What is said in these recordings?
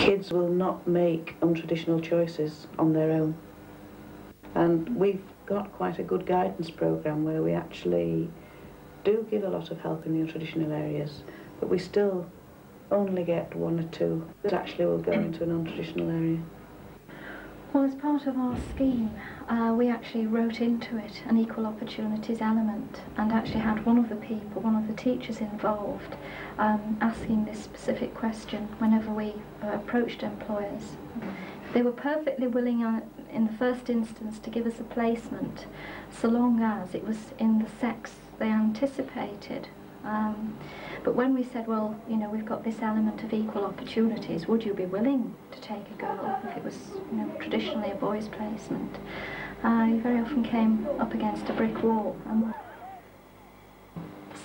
Kids will not make untraditional choices on their own. And we've got quite a good guidance programme where we actually do give a lot of help in the untraditional areas, but we still only get one or two that actually will go into a non-traditional area. Well, as part of our scheme, uh, we actually wrote into it an equal opportunities element and actually had one of the people, one of the teachers involved, um, asking this specific question whenever we uh, approached employers. They were perfectly willing uh, in the first instance to give us a placement so long as it was in the sex they anticipated. Um, but when we said, well, you know, we've got this element of equal opportunities, would you be willing to take a girl if it was, you know, traditionally a boys' placement? I uh, very often came up against a brick wall. And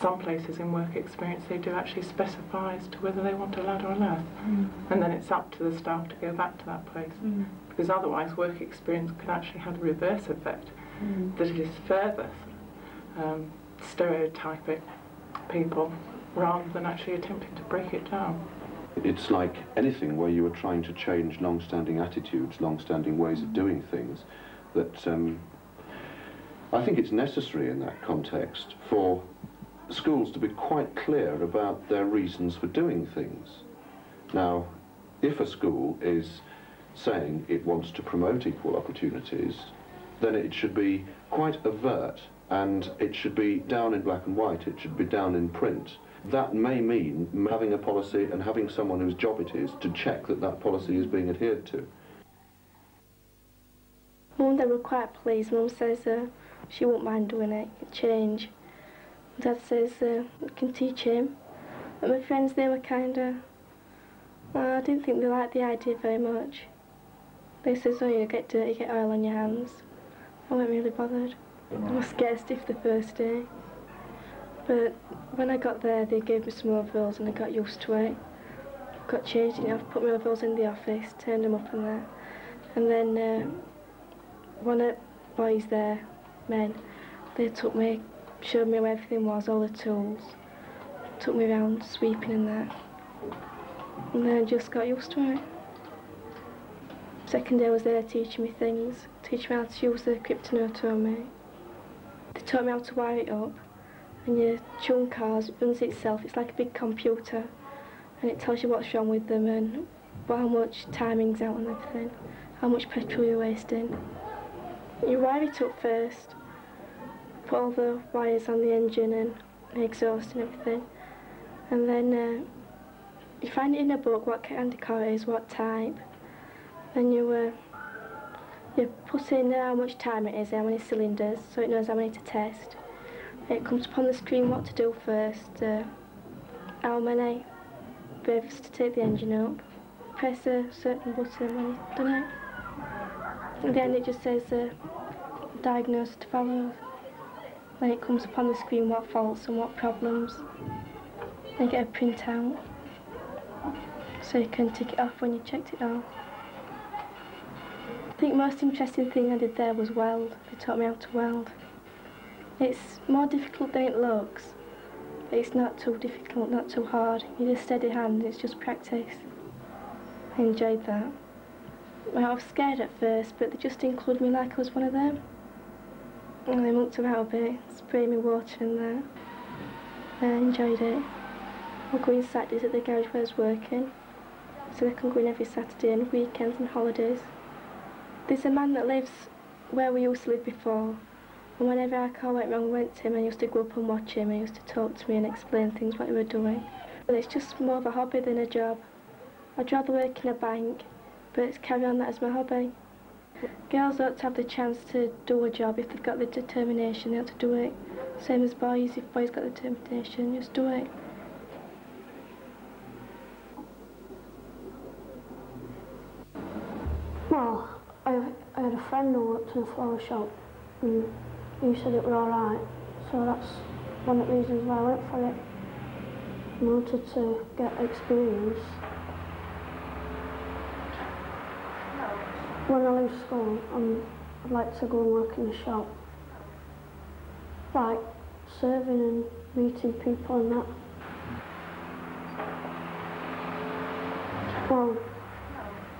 some places in work experience they do actually specify as to whether they want a lad or a lass mm. and then it's up to the staff to go back to that place mm. because otherwise work experience can actually have the reverse effect mm. that it is further um, stereotyping people rather than actually attempting to break it down. It's like anything where you are trying to change long-standing attitudes, long-standing ways of doing things, that um, I think it's necessary in that context for schools to be quite clear about their reasons for doing things. Now, if a school is saying it wants to promote equal opportunities, then it should be quite overt and it should be down in black and white, it should be down in print. That may mean having a policy and having someone whose job it is to check that that policy is being adhered to. Mum, they were quite pleased. Mum says uh, she won't mind doing it, change. Dad says uh, I can teach him. My friends, they were kind of... Uh, I didn't think they liked the idea very much. They said, oh, you get dirty, get oil on your hands. I wasn't really bothered. I was scared stiff the first day. But when I got there, they gave me some overalls and I got used to it. Got changed enough, put my overalls in the office, turned them up in there. And then uh, one of the boys there, men, they took me, showed me where everything was, all the tools. Took me around sweeping in there. And then I just got used to it. Second day I was there teaching me things, teaching me how to use the kryptonotome. Taught me how to wire it up. And your chunk cars runs itself. It's like a big computer. And it tells you what's wrong with them and how much timing's out and everything. How much petrol you're wasting. You wire it up first. Put all the wires on the engine and the exhaust and everything. And then uh, you find it in a book what kind of car it is, what type. Then you uh, you put in how much time it is, how many cylinders, so it knows how many to test. It comes up on the screen what to do first, uh, how many revs to take the engine up. Press a certain button when you've done it. It just says uh, diagnosis to follow. Then it comes up on the screen what faults and what problems. Then you get a printout so you can tick it off when you checked it off. I think the most interesting thing I did there was weld. They taught me how to weld. It's more difficult than it looks, it's not too difficult, not too hard. You need a steady hand, it's just practice. I enjoyed that. I was scared at first, but they just included me like I was one of them. And they mucked about a bit, sprayed me water in there. I enjoyed it. I'll go in Saturdays at the garage where I was working, so they can go in every Saturday and weekends and holidays. There's a man that lives where we used to live before, and whenever our car went wrong, we went to him and used to go up and watch him, and he used to talk to me and explain things what he were doing. But it's just more of a hobby than a job. I'd rather work in a bank, but it's carry on that as my hobby. Girls ought to have the chance to do a job if they've got the determination, they ought to do it. Same as boys, if boys got the determination, just do it. Worked in a flower shop and he said it were alright. So that's one of the reasons why I went for it. I wanted to get experience. When I leave school, um, I'd like to go and work in the shop. Like serving and meeting people and that. Well,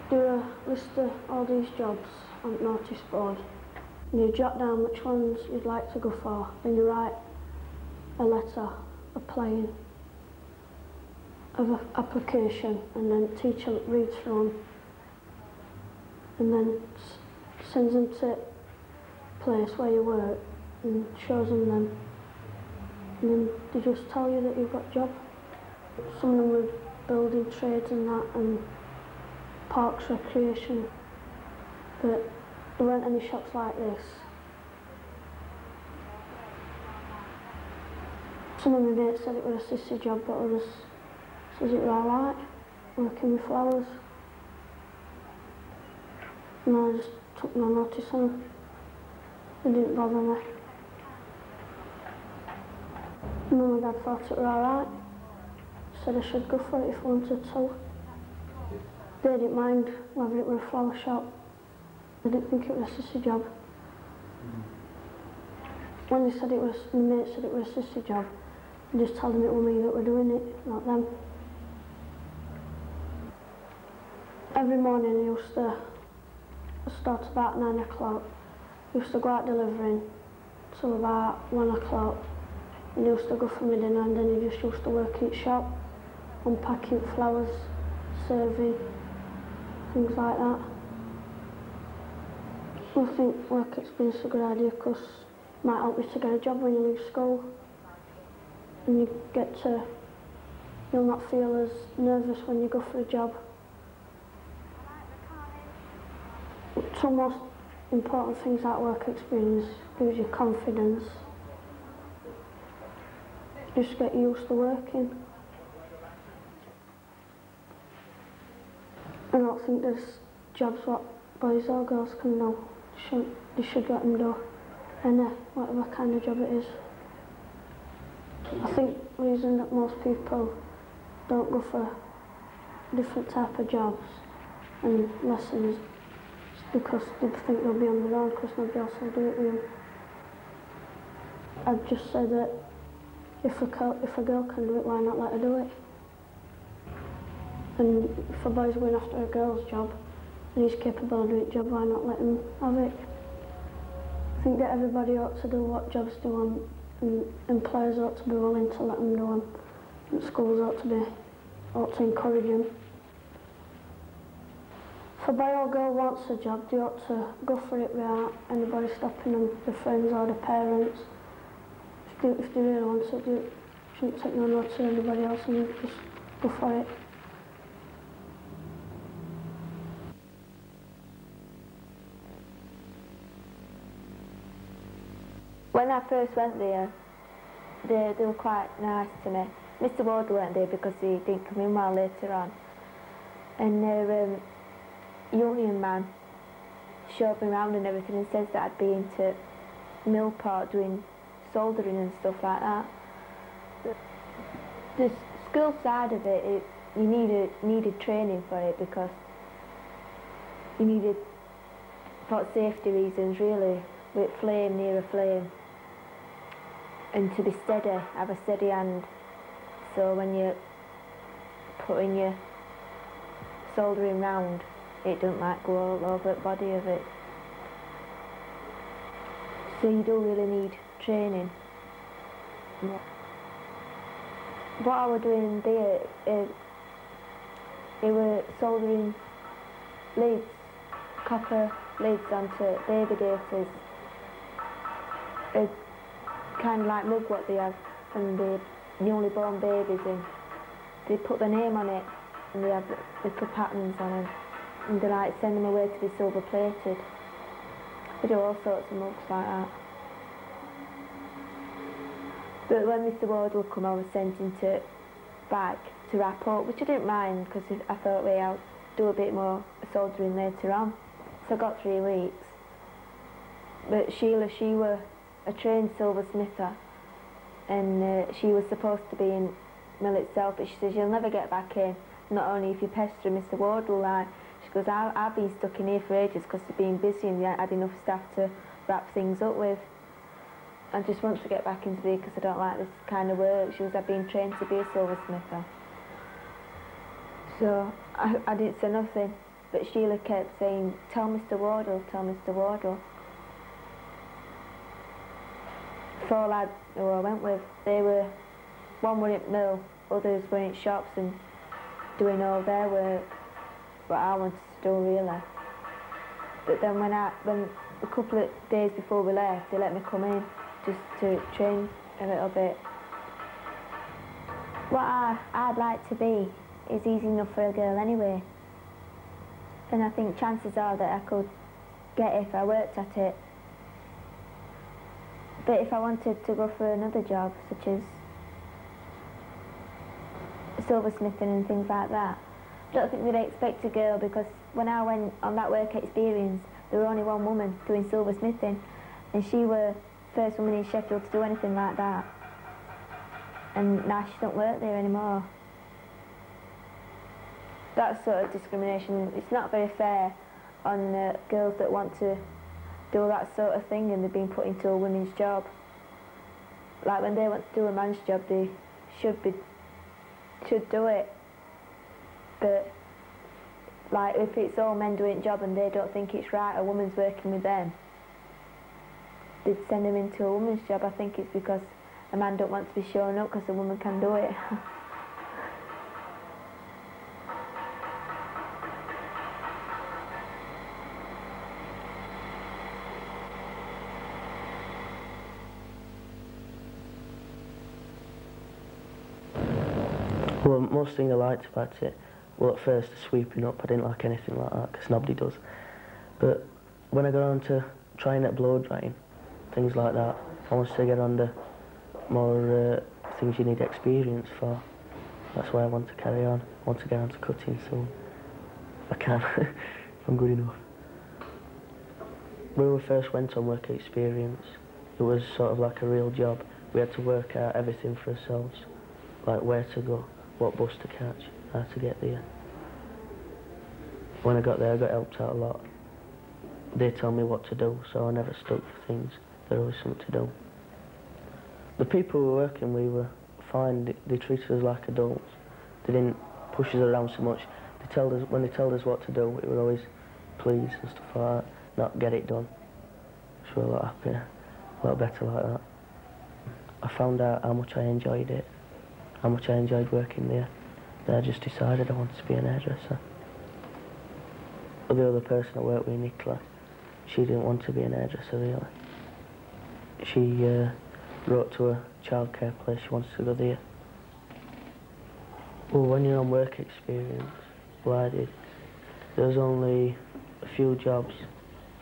do a list of all these jobs on notice board. And you jot down which ones you'd like to go for. Then you write a letter applying of an application and then the teacher reads through them and then sends them to place where you work and shows them them. And then they just tell you that you've got a job. Some of them were building trades and that and parks recreation. But there weren't any shops like this. Some of my mates said it was a sissy job, but others says it was alright, working with flowers. And I just took no notice on them. It didn't bother me. Mum and Dad thought it was alright. Said I should go for it if I wanted to. They didn't mind whether it were a flower shop. They didn't think it was a sissy job. When they said it was, my mate said it was a sissy job, I just told them it was me that were doing it, not them. Every morning I used to start about nine o'clock. I used to go out delivering till about one o'clock. And I used to go for my dinner and then I just used to work in the shop, unpacking flowers, serving, things like that. I think work experience is a good idea because it might help you to get a job when you leave school. And you get to, you'll not feel as nervous when you go for a job. Two most important things that work experience gives you confidence. Just get used to working. I don't think there's jobs what boys or girls can. They should, they should let them do any, uh, whatever kind of job it is. I think the reason that most people don't go for different type of jobs and lessons is because they think they'll be on their own because nobody else will do it with them. I'd just say that if a, girl, if a girl can do it, why not let her do it? And for boy's going after a girl's job and he's capable of doing the job, why not let him have it? I think that everybody ought to do what jobs they want and employers ought to be willing to let them do them. And schools ought to be, ought to encourage them. If a boy or girl wants a job, they ought to go for it without anybody stopping them, their friends or their parents. If they, if they really want it, they shouldn't take no notice of anybody else and just go for it. When I first went there, they, they were quite nice to me. Mr Ward weren't there because he didn't come in well later on. And their um, union man showed me around and everything and says that I'd be into Millport doing soldering and stuff like that. The, the school side of it, it you needed, needed training for it because you needed, for safety reasons really, with flame near a flame and to be steady, have a steady hand. So when you're putting your soldering round, it doesn't like go all over the body of it. So you do really need training. Yeah. What I was doing there, it, it was soldering leads, copper leads onto baby daters. Kind of like mug what they have from the newly born babies in. They put their name on it and they have little patterns on them and they like send them away to be silver plated. They do all sorts of mugs like that. But when Mr Ward would come I was sent into back to wrap up, which I didn't mind because I thought well I'll do a bit more soldering later on. So I got three weeks. But Sheila, she were a trained silversmither and uh, she was supposed to be in mill itself but she says you'll never get back in not only if you pester Mr Wardle. Like she goes I, I've been stuck in here for ages because they've been busy and they had enough staff to wrap things up with. I just want to get back into there because I don't like this kind of work. She was I've been trained to be a silversmither. So I, I didn't say nothing but Sheila kept saying, tell Mr Wardle, tell Mr Wardle. Four lads who I went with, they were, one were at mill, others were in shops and doing all their work, but I wanted to do really. But then when I, when a couple of days before we left, they let me come in just to train a little bit. What I, I'd like to be is easy enough for a girl anyway. And I think chances are that I could get if I worked at it. But if I wanted to go for another job, such as silversmithing and things like that, I don't think they'd expect a girl because when I went on that work experience, there were only one woman doing silversmithing and she was first woman in Sheffield to do anything like that. And now she don't work there anymore. That sort of discrimination, it's not very fair on uh, girls that want to do that sort of thing and they're being put into a women's job. Like when they want to do a man's job, they should be should do it. But like if it's all men doing a job and they don't think it's right, a woman's working with them, they'd send them into a woman's job. I think it's because a man don't want to be shown up because a woman can do it. Well, most thing I liked about it, well, at first, the sweeping up, I didn't like anything like that, because nobody does. But when I got on to trying at blow drying, things like that, I wanted to get on more uh, things you need experience for. That's why I want to carry on. I want to get on to cutting. If I can, if I'm good enough. When we first went on work experience, it was sort of like a real job. We had to work out everything for ourselves, like where to go, what bus to catch, how to get there. When I got there, I got helped out a lot. They told me what to do, so I never stuck for things. There was something to do. The people we were working with were fine. They, they treated us like adults. They didn't push us around so much. They told us when they told us what to do, we were always pleased and stuff like that. Not get it done. So we're a lot happier, a lot better like that. I found out how much I enjoyed it, how much I enjoyed working there. Then I just decided I wanted to be an hairdresser. The other person I worked with, Nicola, she didn't want to be an hairdresser really. She uh, wrote to a childcare place, she wanted to go there. Well, when you're on work experience, what I did, there's only a few jobs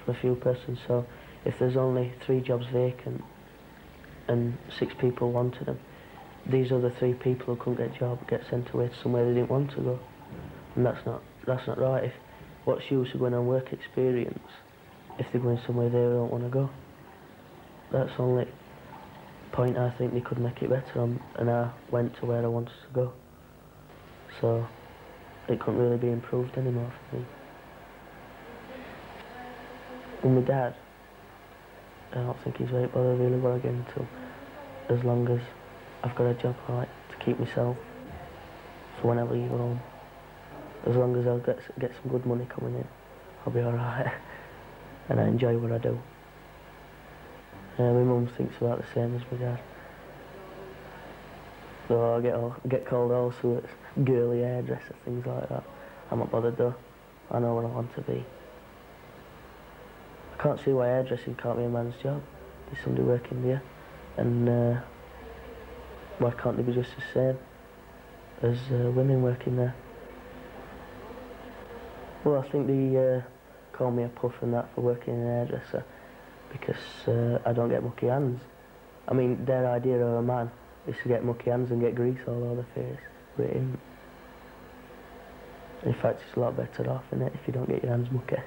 for a few persons, so if there's only three jobs vacant and six people wanted them, these other three people who couldn't get a job get sent away to somewhere they didn't want to go. And that's not, that's not right. If what's use of going on work experience if they're going somewhere they don't want to go? That's the only point I think they could make it better on, and I went to where I wanted to go. So it couldn't really be improved anymore for me. And my dad, I don't think he's very bothered really what I get into, as long as I've got a job like to keep myself So when I leave home. As long as I get get some good money coming in, I'll be alright. and I enjoy what I do. Uh, my mum thinks about the same as my dad. So I get all, get called all sorts, girly hairdresser, things like that. I'm not bothered though. I know what I want to be. I can't see why hairdressing can't be a man's job. There's somebody working there, and uh, why can't they be just the same as uh, women working there? Well, I think they uh, call me a puff and that for working in a hairdresser because uh, I don't get mucky hands. I mean, their idea of a man is to get mucky hands and get grease all over the face, but. In fact, it's a lot better off, is it, if you don't get your hands mucky.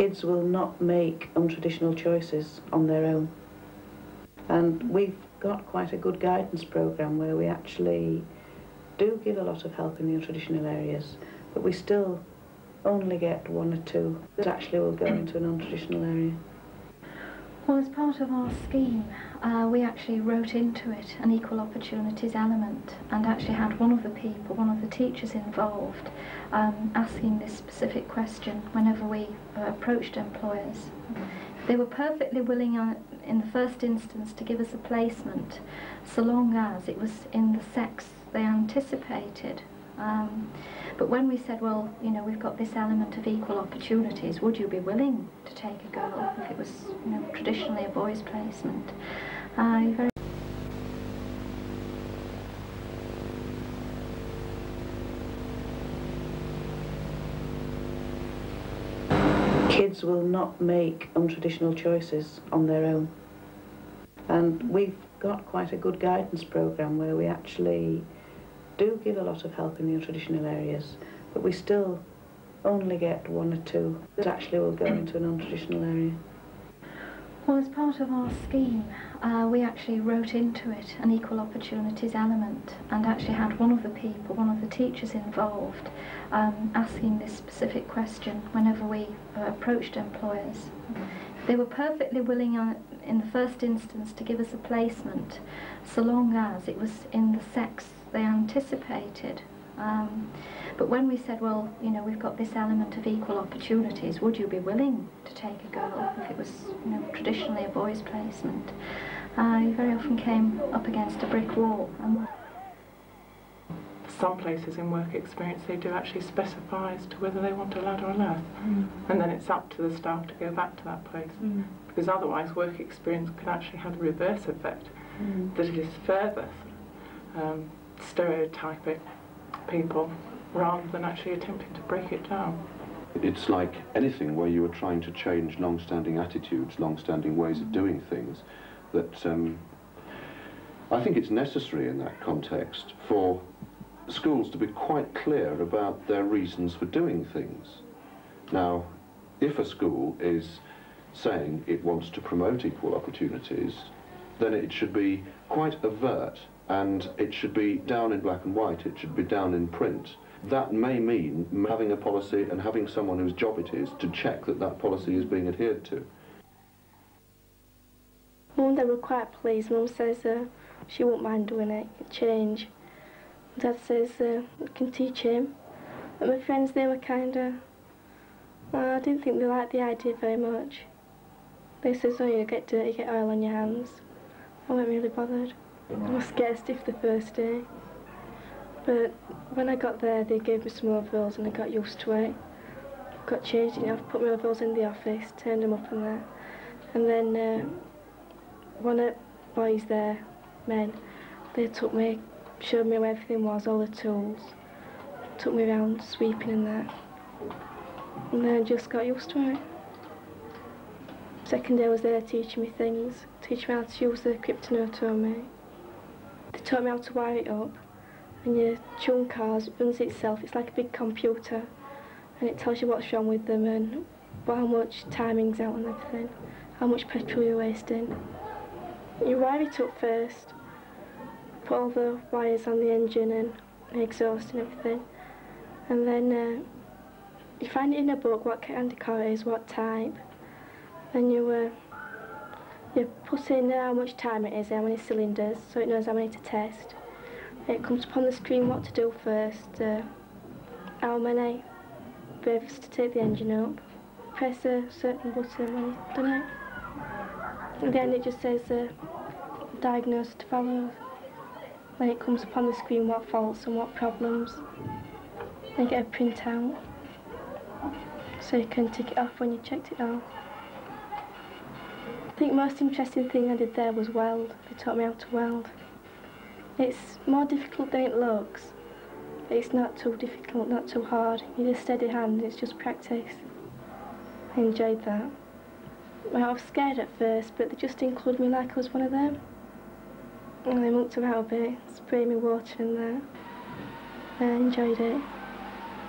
Kids will not make untraditional choices on their own. And we've got quite a good guidance programme where we actually do give a lot of help in the untraditional areas, but we still only get one or two that actually will go into a non-traditional area. Well, as part of our scheme, uh, we actually wrote into it an equal opportunities element and actually had one of the people, one of the teachers involved, um, asking this specific question whenever we uh, approached employers. They were perfectly willing on, in the first instance to give us a placement so long as it was in the sex they anticipated. Um, but when we said, well, you know, we've got this element of equal opportunities, would you be willing to take a girl if it was, you know, traditionally a boys' placement? Uh, very Kids will not make untraditional choices on their own. And we've got quite a good guidance programme where we actually do give a lot of help in the untraditional areas, but we still only get one or two that actually will go into a non-traditional area. Well, as part of our scheme, uh, we actually wrote into it an equal opportunities element and actually had one of the people, one of the teachers involved, um, asking this specific question whenever we uh, approached employers. They were perfectly willing on, in the first instance to give us a placement so long as it was in the sex they anticipated. Um, but when we said, well, you know, we've got this element of equal opportunities, would you be willing to take a girl if it was, you know, traditionally a boys' placement? I uh, very often came up against a brick wall. And some places in work experience they do actually specify as to whether they want a lad or a lass mm. and then it's up to the staff to go back to that place mm. because otherwise work experience can actually have the reverse effect mm. that it is further um, stereotyping people rather than actually attempting to break it down. It's like anything where you are trying to change long-standing attitudes, long-standing ways of doing things, that um, I think it's necessary in that context for schools to be quite clear about their reasons for doing things. Now, if a school is saying it wants to promote equal opportunities, then it should be quite overt and it should be down in black and white, it should be down in print. That may mean having a policy and having someone whose job it is to check that that policy is being adhered to. Mum they were quite pleased. Mum says uh, she won't mind doing it, change. Dad says uh, can teach him. But my friends, they were kind of... Uh, I didn't think they liked the idea very much. They said, oh, you get dirty, get oil on your hands. I wasn't really bothered. I was scared stiff the first day. But when I got there, they gave me some overalls and I got used to it. Got changed enough, put my overalls in the office, turned them up in there. And then uh, one of the boys there, men, they took me, showed me where everything was, all the tools. Took me around sweeping and there. And then I just got used to it. Second day I was there teaching me things, teaching me how to use the cryptonotomy. They taught me how to wire it up and your chunk cars runs itself. It's like a big computer and it tells you what's wrong with them and how much timing's out and everything, how much petrol you're wasting. You wire it up first, put all the wires on the engine and the exhaust and everything and then uh, you find it in a book what kind of car it is, what type. Then you uh, you put in how much time it is, how many cylinders, so it knows how many to test. It comes up on the screen what to do first, uh, how many revs to take the engine up, press a certain button when you've done it. And then it just says uh, diagnosis to follow. Then it comes up on the screen what faults and what problems. Then get a printout so you can tick it off when you checked it out. I think the most interesting thing I did there was weld. They taught me how to weld. It's more difficult than it looks. It's not too difficult, not too hard. You just steady hand, it's just practice. I enjoyed that. I was scared at first, but they just included me like I was one of them. And they mucked about a bit, sprayed me water in there. I enjoyed it.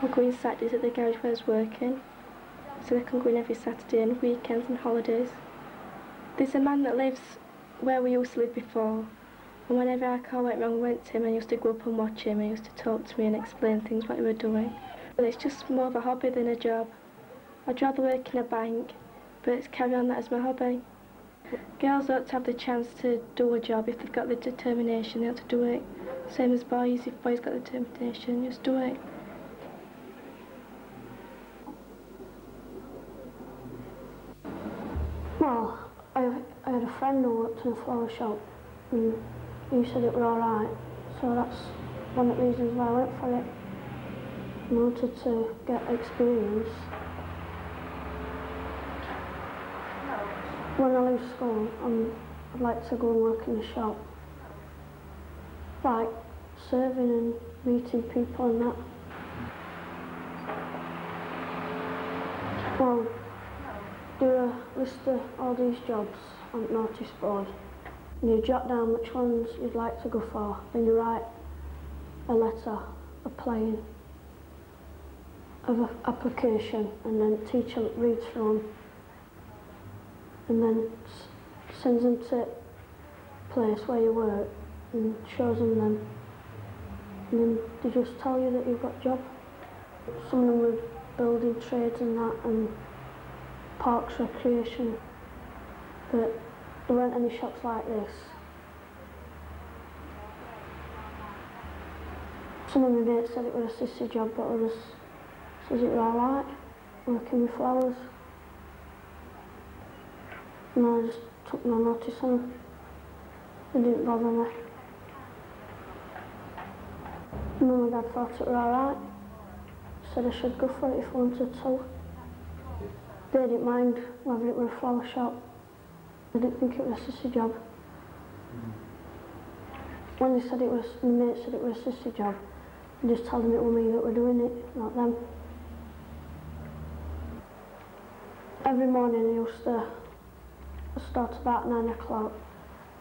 I'll go inside, is at the garage where I was working. so they can go in every Saturday and weekends and holidays. There's a man that lives where we used to live before, and whenever our car went wrong, we went to him and used to go up and watch him and used to talk to me and explain things what he were doing. But it's just more of a hobby than a job. I'd rather work in a bank, but it's carry on that as my hobby. Girls ought to have the chance to do a job if they've got the determination, they ought to do it. Same as boys, if boys got the determination, just do it. Worked in a flower shop and you said it were alright. So that's one of the reasons why I went for it. I wanted to get experience. When I leave school, I'm, I'd like to go and work in the shop. Like serving and meeting people and that. Well, do a list of all these jobs on the notice board. And you jot down which ones you'd like to go for. Then you write a letter applying of a application and then the teacher reads through them and then sends them to place where you work and shows them them. And then they just tell you that you've got a job. Some of them were building trades and that and parks recreation. But there weren't any shops like this. Some of my mates said it was a sister job, but others says it was alright, working with flowers. And I just took no notice them. They didn't bother me. Mum and Dad thought it was alright. Said I should go for it if I wanted to. They didn't mind whether it were a flower shop. They didn't think it was a sissy job. When they said it was, my mate said it was a sissy job, I just told them it was me that were doing it, not them. Every morning I used to start about nine o'clock.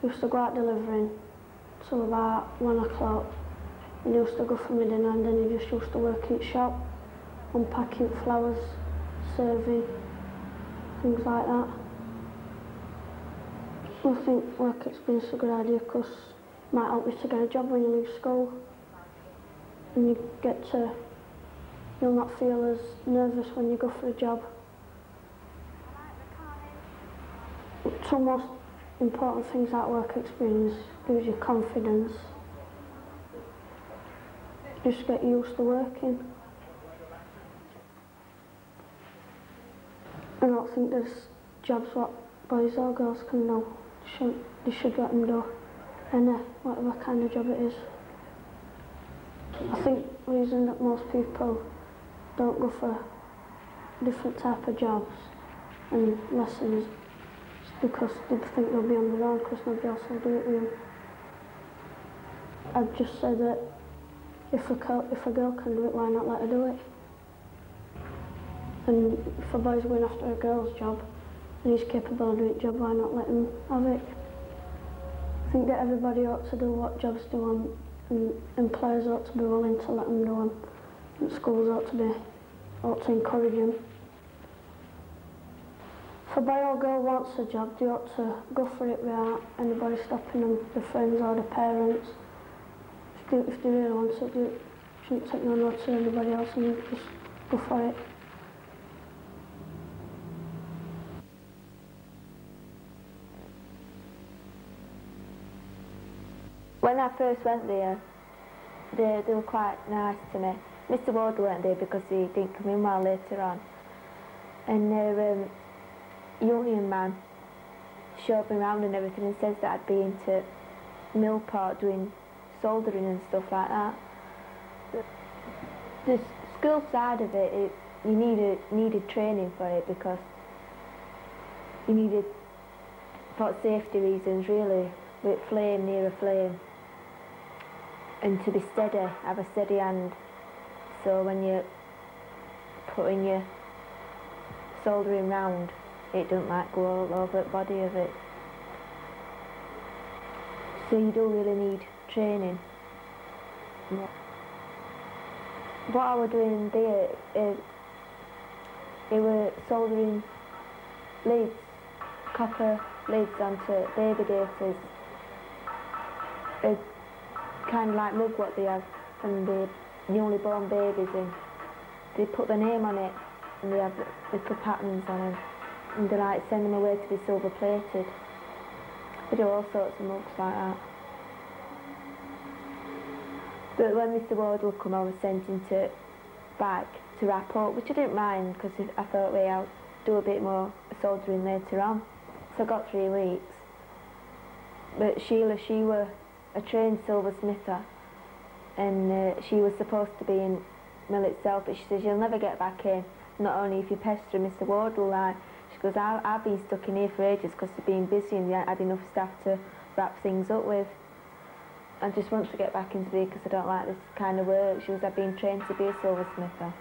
I used to go out delivering till about one o'clock. And I used to go for my dinner and then I just used to work in the shop, unpacking flowers, serving, things like that. I think work experience is a good idea because it might help you to get a job when you leave school. And you get to, you'll not feel as nervous when you go for a job. Two most important things that work experience gives you confidence. Just get used to working. I don't think there's jobs what boys or girls can do. They should, they should let them do any, uh, whatever kind of job it is. I think the reason that most people don't go for different type of jobs and lessons is because they think they'll be on their own because nobody else will do it with them. I'd just say that if a, girl, if a girl can do it, why not let her do it? And if a boy's going after a girl's job and he's capable of doing the job, why not let him have it? I think that everybody ought to do what jobs do want and employers ought to be willing to let them do them. And schools ought to be, ought to encourage them. If a boy or girl wants a job, they ought to go for it without anybody stopping them, their friends or their parents. If they, if they really want it, they shouldn't take no notice of anybody else and just go for it. When I first went there, they, they were quite nice to me. Mr Ward weren't there because he didn't come in well later on. And their um, union man showed me around and everything and says that I'd be into Millport doing soldering and stuff like that. The, the school side of it, it you needed needed training for it because you needed for safety reasons really with flame near a flame and to be steady, have a steady hand. So when you're putting your soldering round, it don't like go all over the body of it. So you do really need training. What I was doing there, uh, they were soldering leads, copper leads onto baby daters. Kind of like mug what they have from the newly born babies in. They put the name on it and they have little patterns on them. And they like send them away to be silver plated. They do all sorts of mugs like that. But when Mr Wardle come, I was sent into back to wrap up, which I didn't mind because I thought, well, I'll do a bit more soldering later on. So I got three weeks. But Sheila, she was a trained silversmither and uh, she was supposed to be in mill itself, but she says, you'll never get back in, not only if you pester Mr Wardle, like, she goes, I, I've been stuck in here for ages because they've been busy and they had enough staff to wrap things up with. I just want to get back into there because I don't like this kind of work. She was, I've been trained to be a silversmither.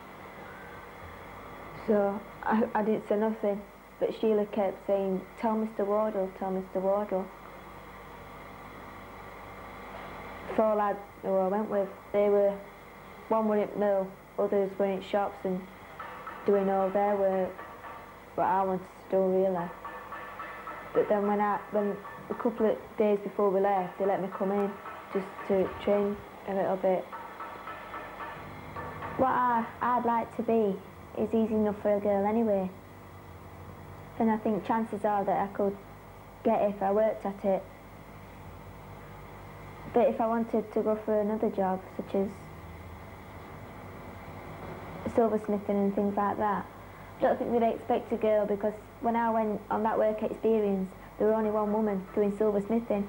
So I, I didn't say nothing, but Sheila kept saying, tell Mr Wardle, tell Mr Wardle. Four lads who I went with, they were, one were at mill, others were in shops and doing all their work, but I wanted to do really. But then when I, when a couple of days before we left, they let me come in just to train a little bit. What I, I'd like to be is easy enough for a girl anyway. And I think chances are that I could get if I worked at it. But if I wanted to go for another job, such as silversmithing and things like that, I don't think they'd expect a girl because when I went on that work experience, there were only one woman doing silversmithing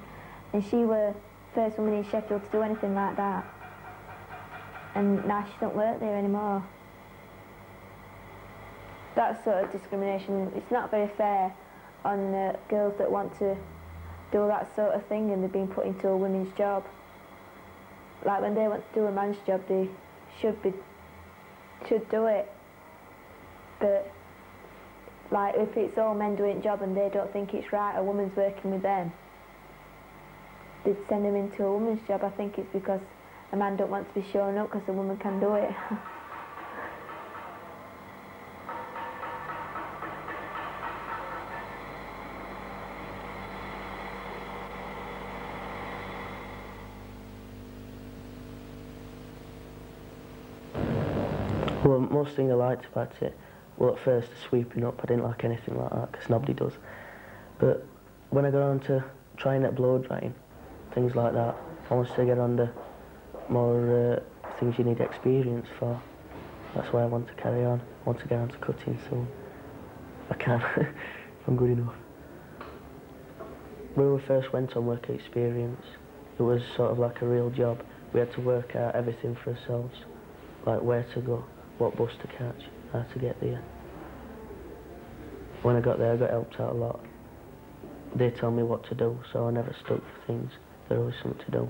and she was first woman in Sheffield to do anything like that. And now she don't work there anymore. That sort of discrimination, it's not very fair on uh, girls that want to do that sort of thing and they've been put into a women's job. Like when they want to do a man's job, they should be, should do it. But like if it's all men doing job and they don't think it's right, a woman's working with them, they'd send them into a woman's job. I think it's because a man don't want to be showing up because a woman can do it. Most thing I liked about it, well, at first, the sweeping up, I didn't like anything like that, because nobody does. But when I got on to trying at blow drying, things like that, I wanted to get on the more uh, things you need experience for. That's why I want to carry on. I want to get on to cutting soon. If I can, if I'm good enough. When we first went on work experience, it was sort of like a real job. We had to work out everything for ourselves, like where to go, what bus to catch, how to get there. When I got there, I got helped out a lot. They told me what to do, so I never stuck for things. There was something to do.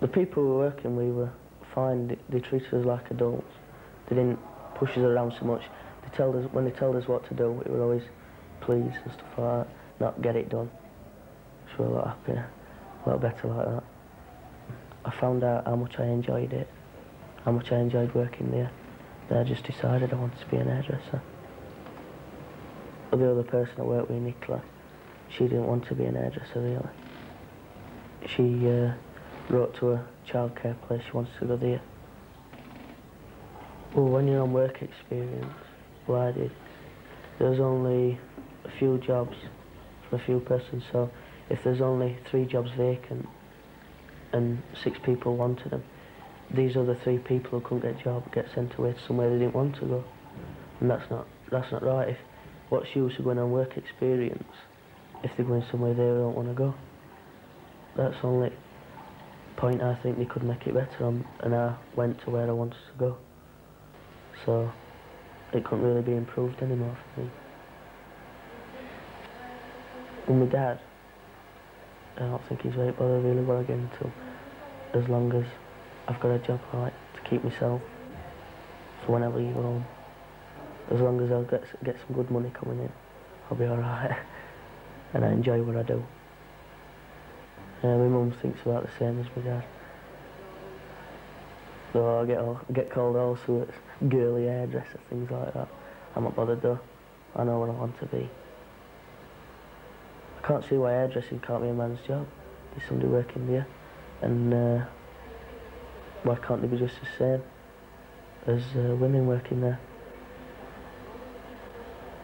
The people who were working, we were fine. They, treated us like adults. They didn't push us around so much. They told us when they told us what to do, we were always pleased and stuff like that. Not get it done. So we were a lot happier, a lot better like that. I found out how much I enjoyed it, how much I enjoyed working there. Then I just decided I wanted to be an hairdresser. The other person I worked with, Nicola, she didn't want to be an hairdresser really. She uh, wrote to a childcare place, she wants to go there. Well, when you're on work experience, what I did, there was only a few jobs for a few persons, so if there's only three jobs vacant and six people wanted them, these other three people who couldn't get a job get sent away to somewhere they didn't want to go. And that's not, that's not right. If what's use of going on work experience if they're going somewhere they don't want to go? That's the only point I think they could make it better on, and I went to where I wanted to go. So it couldn't really be improved anymore for me. And my dad, I don't think he's very bothered really what I get into, as long as I've got a job right to keep myself for when I leave home. As long as I'll get, get some good money coming in, I'll be alright. and I enjoy what I do. Uh, my mum thinks about the same as my dad. So I get all, get called all sorts, girly hairdresser, things like that. I'm not bothered though. I know what I want to be. I can't see why hairdressing can't be a man's job. There's somebody working there. And uh, why can't they be just the same as uh, women working there?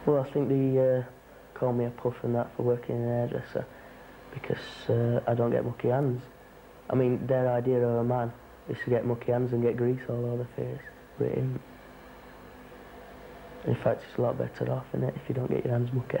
Well, I think they uh, call me a puff and that for working in a hairdresser because uh, I don't get mucky hands. I mean, their idea of a man is to get mucky hands and get grease all over the face, but. In fact, it's a lot better off, is it, if you don't get your hands mucky.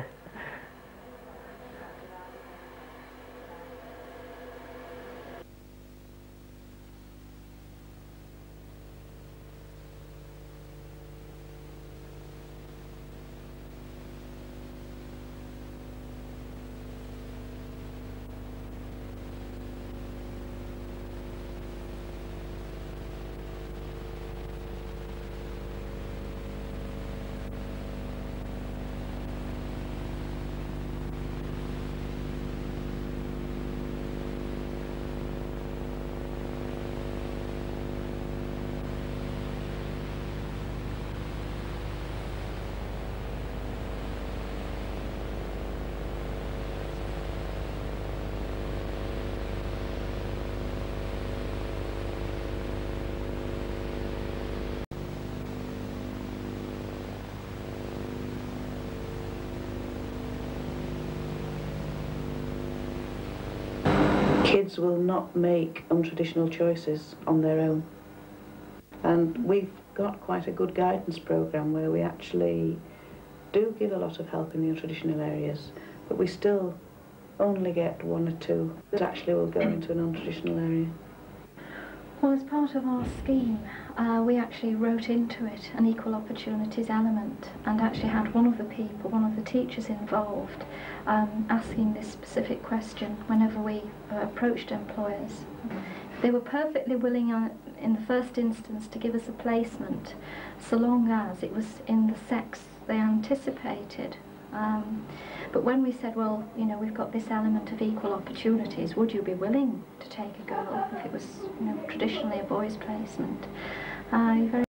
Kids will not make untraditional choices on their own. And we've got quite a good guidance programme where we actually do give a lot of help in the untraditional areas, but we still only get one or two that actually will go into a non-traditional area. Well, as part of our scheme, uh, we actually wrote into it an equal opportunities element and actually had one of the people, one of the teachers involved, um, asking this specific question whenever we uh, approached employers. They were perfectly willing uh, in the first instance to give us a placement so long as it was in the sex they anticipated. Um, but when we said, well, you know, we've got this element of equal opportunities, would you be willing to take a girl if it was, you know, traditionally a boys' placement? Uh, very